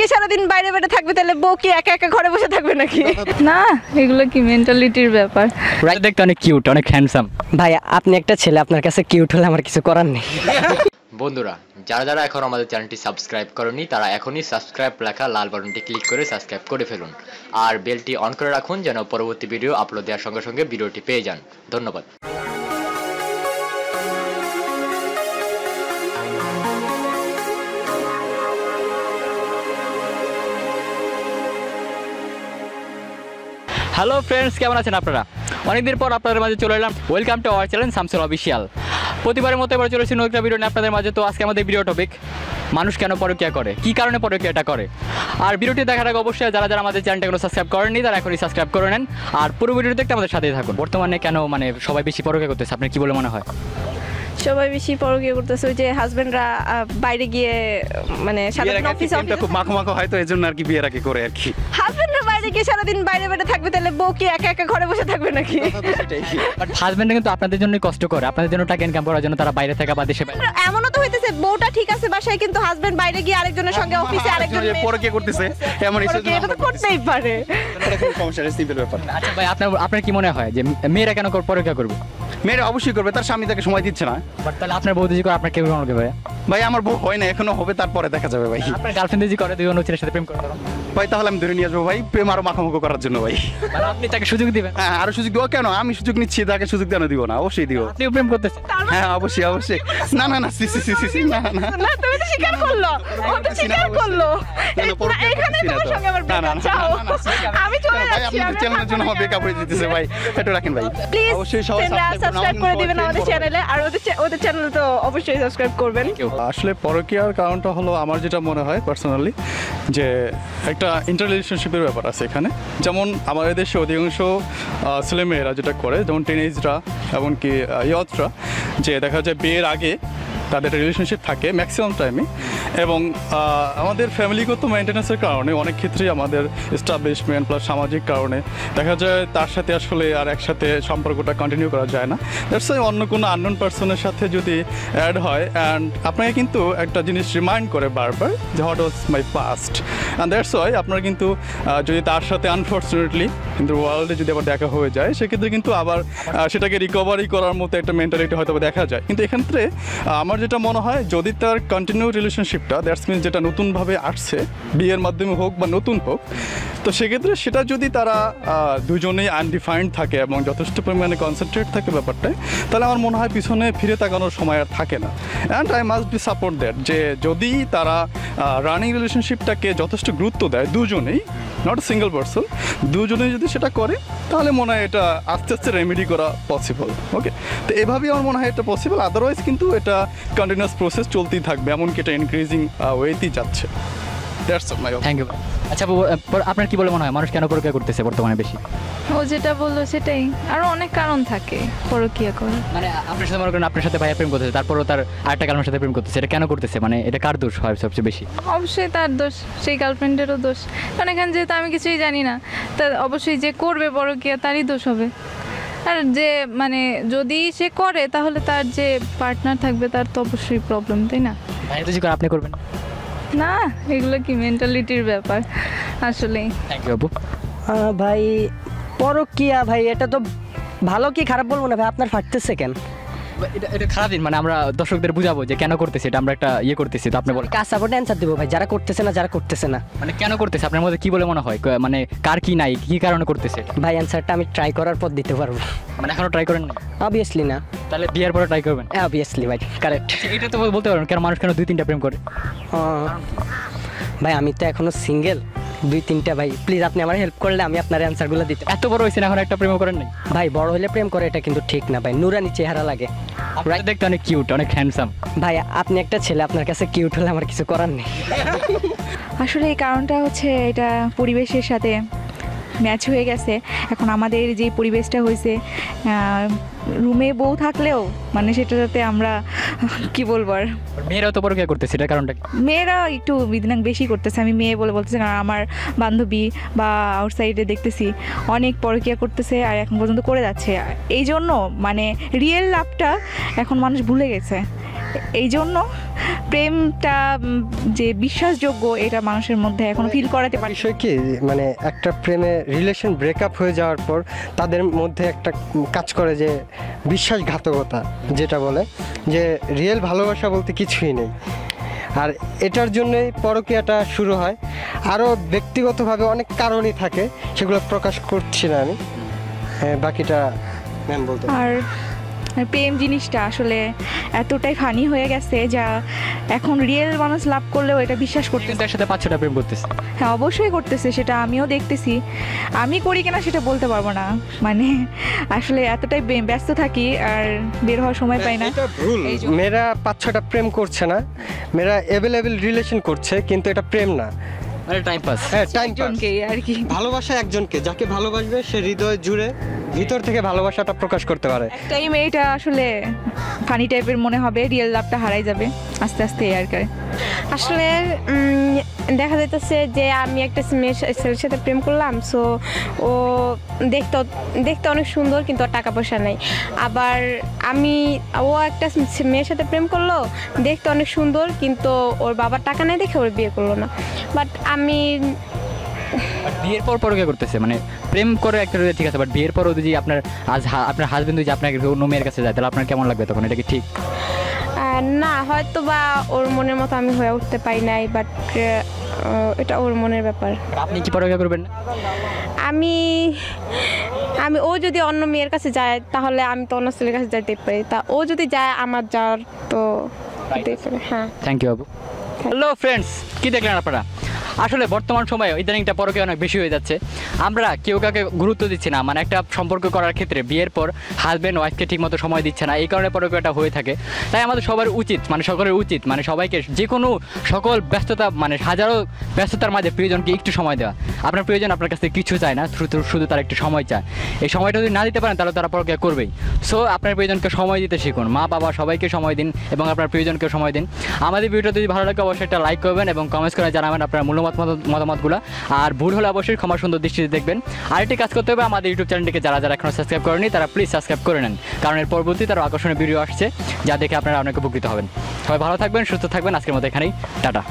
কি সারাদিন বাইরে বাইরে থাকবে? তাহলে বউ কি একা একা ঘরে বসে থাকবে নাকি? না এগুলো কি মেন্টালিটির ব্যাপার। রাইট দেখতে অনেক কিউট অনেক হ্যান্ডসাম ভাই আপনি একটা ছেলে আপনার কাছে কিউট হলে আমার কিছু করার নেই। বন্ধুরা যারা যারা এখন আমাদের চ্যানেলটি সাবস্ক্রাইব করেনি তারা এখনই সাবস্ক্রাইব লেখা লাল বাটনটি ক্লিক করে সাবস্ক্রাইব করে ফেলুন। আর বেলটি অন করে রাখুন যেন পরবর্তী ভিডিও আপলোড দেওয়ার সঙ্গে সঙ্গে ভিডিওটি পেয়ে যান। ধন্যবাদ। হ্যালো ফ্রেন্ডস কেমন আছেন আপনারা? অনেকদিন পর আপনাদের মাঝে চলে এলাম welcome to our channel Samsul official প্রতিবারের মতো এবার চলেছি নতুন একটা ভিডিও নিয়ে আপনাদের মাঝে। তো আজকে আমাদের ভিডিও টপিক মানুষ কেন পরকিয়া করে? কি কারণে পরকিয়াটা করে? আর ভিডিওটি দেখার আগে অবশ্যই যারা যারা আমাদের চ্যানেলটা কোনো সাবস্ক্রাইব করেননি তারা এখনই সাবস্ক্রাইব করে নেন। আর পুরো ভিডিওটি দেখতে আমাদের সাথেই থাকুন। বর্তমানে কেন মানে সবাই বেশি পরকিয়া করতেছে আপনার কি বলে মনে হয়? সবাই বেশি পরকীয় করতেছে ওই যে হাজবেন্ডরা বাইরে গিয়ে মানে সারাদিন অফিস অফিস খুব মাখো মাখো হয় তো এই জন্য আর কি বিয়ের আগে করে আর কি। গিয়ে সারাদিন বাইরে বাইরে থাকবে তাহলে বউ কি একা একা ঘরে বসে থাকবে নাকি? হাজবেন্ড কিন্তু আপনাদের জন্যই কষ্ট করে আপনাদের জন্য টাকা ইনকাম করার জন্য তারা বাইরে থাকা বা দেশে তো হইতেছে বউটা ঠিক আছে বাসায় কিন্তু হাজবেন্ড বাইরে গিয়ে আরেকজনের সঙ্গে অফিসে আরেকজন মেয়ে- পরে কে করতেছে? এমন পরকীয়া, এটা তো করতেই পারে। সমস্যা সিম্পল ব্যাপার। আচ্ছা ভাই আপনার আপনার কি মনে হয় যে মেয়েরা কেন পরকিয়া করবে? মেয়েরা অবশ্যই করবে তার স্বামী তাকে সময় দিচ্ছে না। বাট তাহলে আপনার বউ যদি করে আপনার কেউ করবে ভাই? ভাই আমার বউ হয় না এখনও হবে তারপরে দেখা যাবে ভাই। আপনার গার্লফ্রেন্ড যদি করে দুই অন্য ছেলের সাথে প্রেম করে ভাই তাহলে আমি ধরে নিয়ে আসব ভাই প্রেম আরও মাখামাখো করার জন্য ভাই। মানে আপনি তাকে সুযোগ দিবেন? হ্যাঁ আরও সুযোগ দিব। কেন? আমি সুযোগ নিচ্ছি তাকে সুযোগ কেন দিব না? অবশ্যই দিব। আপনিও প্রেম করতেছেন। হ্যাঁ অবশ্যই অবশ্যই। না না না সি সি না না না তুমি তো স্বীকার করল ও তো স্বীকার করল না, না, পরকীয়া এখানে তোমার সঙ্গে আমার না, না, ব্রেকআপ চাও না, না, না, আমি চলে যাচ্ছি আপনাদের চ্যানেলের জন্য আমার ব্রেকআপ হয়ে যেতেছে ভাই একটু রাখেন ভাই প্লিজ অবশ্যই সাবস্ক্রাইব করে দিবেন আমাদের চ্যানেলে আর ওদের ওদের চ্যানেল তো অবশ্যই সাবস্ক্রাইব করবেন আসলে পরকীয়ার কারণটা হলো আমার যেটা মনে হয় পার্সোনালি যে একটা ইন্টার রিলেশনশিপের ব্যাপার আছে এখানে যেমন আমাদের দেশে অধিকাংশ ছেলেমেয়েরা যেটা করে যেমন টিনেজরা এমনকি ইয়থরা যে দেখা যায় বিয়ের আগে তাদের রিলেশনশিপ থাকে ম্যাক্সিমাম টাইমে এবং আমাদের ফ্যামিলিগত মেনটেন্যান্সের কারণে, অনেক ক্ষেত্রেই আমাদের এস্টাবলিশমেন্ট প্লাস সামাজিক কারণে। দেখা যায় তার সাথে আসলে আর একসাথে সম্পর্কটা কন্টিনিউ করা যায় না। দ্যাটস ওয়াই অন্য কোনো আননোন পার্সনের সাথে যদি অ্যাড হয় অ্যান্ড আপনাকে কিন্তু একটা জিনিস রিমাইন্ড করে বারবার যে what was my past and that's why আপনার কিন্তু যদি তার সাথে আনফর্চুনেটলি কিন্তু ওয়ার্ল্ডে যদি আবার দেখা হয়ে যায়, সেক্ষেত্রে কিন্তু আবার সেটাকে রিকভারি করার মতো একটা মেন্টালিটি হয়তো দেখা যায়। কিন্তু এক্ষেত্রে আমার যেটা মনে হয়, যদি তার কন্টিনিউ রিলেশনশিপটা দ্যাটস মিন যেটা নতুনভাবে আসছে, বিয়ের মাধ্যমে হোক বা নতুন হোক, তো সেক্ষেত্রে সেটা যদি তারা দুজনেই আনডিফাইন্ড থাকে এবং যথেষ্ট পরিমাণে কনসেন্ট্রেট থাকে ব্যাপারটায়, তাহলে আমার মনে হয় পিছনে ফিরে তাকানোর সময় আর থাকে না। And I must be support that যে যদি তারা রানিং রিলেশনশিপটাকে যথেষ্ট গুরুত্ব দেয় দুজনেই নট সিঙ্গেল পার্সন দুজনেই যদি সেটা করে, তাহলে মনে হয় এটা আস্তে আস্তে রেমেডি করা পসিবল ওকে তো এভাবেই আমার মনে হয় এটা পসিবল আদারওয়াইজ কিন্তু এটা কন্টিনিউয়াস প্রসেস চলতেই থাকবে এমনকি এটা ইনক্রিজিং ওয়েতেই যাচ্ছে। দ্যাটস মাই থ্যাংক ইউ আচ্ছা পর- আপনার কি বলে মনে হয়? মানুষ কেন পরকিয়া করতেছে বর্তমানে বেশি? ও যেটা বলল সেটাই। আরও অনেক কারণ থাকে পরকিয়া করে মানে আপনার সাথে মনে করেন আপনার সাথে ভাইয়া প্রেম করতেছে তারপরও তার আরেকটা কারণের সাথে প্রেম করতেছে। এটা কেন করতেছে? মানে এটা কার দোষ হয় সবচেয়ে বেশি? অবশ্যই তার দোষ সেই গার্লফ্রেন্ডেরও দোষ। কারণ এখানে যেহেতু আমি কিছুই জানি না তা অবশ্যই যে করবে পরকিয়া তারই দোষ হবে। আর যে মানে যদি সে করে তাহলে তার যে পার্টনার থাকবে তার তো অবশ্যই প্রবলেম তাই না? আপনি করবেন? না এগুলো কি মেন্টালিটির ব্যাপার আসলেই। থ্যাংক ইউ বাবু ভাই পরকিয়া ভাই এটা তো ভালো কি খারাপ বলব না ভাই আপনার ফাটতেছে কেন? এটা এটা খারাপ দিন মানে আমরা দর্শকদের বুঝাবো যে কেন করতেছে এটা আমরা একটা ইয়ে করতেছি তো আপনি বলেন। কাজ সাপোর্টে অ্যান্সার দেবো ভাই যারা করতেছে না যারা করতেছে না। মানে কেন করতেছে আপনার মধ্যে কি বলে মনে হয়? মানে কার কি নাই কি কারণে করতেছে? ভাই অ্যান্সারটা আমি ট্রাই করার পর দিতে পারব। মানে এখনও ট্রাই করেন অবভিয়াসলি না। তাহলে বিয়ের পরে ট্রাই করবেন? অবভিয়াসলি ভাই কারেক্ট এটা তো বলতে পারবেন কেন মানুষ কেন দুই তিনটা প্রেম করে? ভাই আমি তো এখনও সিঙ্গেল দুই তিনটা ভাই। প্লিজ আপনি আমার হেল্প করলে আমি আপনার অ্যান্সারগুলো দিতে এত বড় হয়েছেন এখন একটা প্রেম করেন নাই? ভাই বড় হলে প্রেম করে এটা কিন্তু ঠিক না ভাই। নুরানি চেহারা লাগে। আপনার দেখতে অনেক কিউট অনেক হ্যান্ডসাম ভাই আপনি একটা ছেলে আপনার কাছে কিউট হলে আমার কিছু করার নেই। আসলে এই কারণটা হচ্ছে এটা পরিবেশের সাথে ম্যাচ হয়ে গেছে। এখন আমাদের যে পরিবেশটা হয়েছে রুমে বউ থাকলেও মানে সেটাতে আমরা কি বলব আর? মেয়েরাও তো পরকিয়া করতেছে এটা কারণটা? মেয়েরা একটু বিদিনাং বেশি করতেছে। আমি মেয়ে বলে বলতেছি কারণ আমার বান্ধবী বা আউটসাইডে দেখতেছি অনেক পরকিয়া করতেছে আর এখন পর্যন্ত করে যাচ্ছে। এই জন্য মানে রিয়েল লাভটা এখন মানুষ ভুলে গেছে। এই জন্য প্রেমটা যে বিশ্বাসযোগ্য এটা মানুষের মধ্যে এখন ফিল করাতে পারি। বিষয় কি মানে একটা প্রেমে রিলেশন ব্রেকআপ হয়ে যাওয়ার পর তাদের মধ্যে একটা কাজ করে যে বিশ্বাসঘাতকতা যেটা বলে যে রিয়েল ভালোবাসা বলতে কিছুই নেই। আর এটার জন্যই পরকীয়াটা শুরু হয়। আরও ব্যক্তিগতভাবে অনেক কারণই থাকে সেগুলো প্রকাশ করছি না আমি। হ্যাঁ, বাকিটা ম্যাম বলতে। আর আর প্রেম জিনিসটা আসলে এতটাই ফানি হয়ে গেছে যা এখন রিয়েল মানুষ লাভ করলেও এটা বিশ্বাস করতে তার সাথে পাঁচ ছটা প্রেম করতেছে। হ্যাঁ অবশ্যই করতেছে সেটা আমিও দেখতেছি। আমি করি কিনা সেটা বলতে পারব না। মানে আসলে এতটাই ব্যস্ত থাকি আর বের হওয়ার সময় পাই না। ভুল। মেয়েরা পাঁচ ছটা প্রেম করছে না। মেয়েরা অ্যাভেলেবেল রিলেশন করছে কিন্তু এটা প্রেম না। মানে টাইম পাস হ্যাঁ টাইম একজনকেই আর কি। ভালোবাসা একজনকে। যাকে ভালোবাসবে সে হৃদয় জুড়ে ভিতর থেকে ভালোবাসাটা প্রকাশ করতে পারে। টাই মেয়েটা আসলে ফানি টাইপের মনে হবে রিয়েল লাভটা হারাই যাবে আস্তে আস্তে এই আর কি। আসলে দেখা যাইতেছে যে আমি একটা মেয়ের ছেলের সাথে প্রেম করলাম সো ও দেখতে দেখতে অনেক সুন্দর কিন্তু ওর টাকা পয়সা নেই। আবার আমি ও একটা মেয়ের সাথে প্রেম করল দেখতে অনেক সুন্দর কিন্তু ওর বাবার টাকা নেই দেখে ওর বিয়ে করল না। বাট আমি বিয়ের পর পরকে করতেছে মানে প্রেম করে একটা ঠিক আছে বাট বিয়ের পরও যদি আপনার আজ আপনার হাজবেন্ড যদি আপনাকে অন্য মেয়ের কাছে যায় তাহলে আপনার কেমন লাগবে তখন? এটা কি ঠিক? না হয়তো বা ওর মনের মতো আমি হয়ে উঠতে পারি নাই বাট এটা ওর মনের ব্যাপার। আপনি কি পরকে করবেন? আমি আমি ও যদি অন্য মেয়ের কাছে যায় তাহলে আমি তো অন্য ছেলের কাছে যাইতে পারি। তা ও যদি যায় আমার যাওয়ার তো হ্যাঁ। থ্যাংক ইউ বাবু হ্যালো ফ্রেন্ডস কি দেখলেন আপনারা? আসলে বর্তমান সময়ে ইদানিংটা পরকে অনেক বেশি হয়ে যাচ্ছে। আমরা কেউ কাকে গুরুত্ব দিচ্ছি না মানে একটা সম্পর্ক করার ক্ষেত্রে বিয়ের পর হাজব্যান্ড ওয়াইফকে ঠিকমতো সময় দিচ্ছে না, এই কারণে পরকীয়াটা হয়ে থাকে। তাই আমাদের সবার উচিত মানে সকলের উচিত মানে সবাইকে যে কোনো সকল ব্যস্ততা মানে হাজারো ব্যস্ততার মাঝে প্রিয়জনকে একটু সময় দেওয়া। আপনার প্রিয়জন আপনার কাছ কিছু চায় না, শুধু তার একটু সময় চায়। এই সময়টা যদি না দিতে পারেন, তাহলে তারা পরকীয়া করবেই। সো আপনার প্রিয়জনকে সময় দিতে শিখুন। মা, বাবা সবাইকে সময় দিন এবং আপনার প্রিয়জনকে সময় দিন। আমাদের ভিডিওটা যদি ভালো লাগে, অবশ্যই একটা লাইক করবেন এবং কমেন্টস করে জানাবেন আপনার মূল্যমত মত- মতামতগুলো। আর ভুল হলে অবশ্যই ক্ষমা সুন্দর দৃষ্টিতে দেখবেন। আরেকটি কাজ করতে হবে, আমাদের ইউটিউব চ্যানেলটিকে যারা যারা এখনও সাবস্ক্রাইব করেনি, তারা প্লিজ সাবস্ক্রাইব করে নেন। কারণ এর পরবর্তী তারা আকর্ষণীয় ভিডিও আসছে, যা দেখে আপনারা অনেক উপকৃত হবেন। সবাই ভালো থাকবেন, সুস্থ থাকবেন, আজকের মতো এখানেই, টাটা।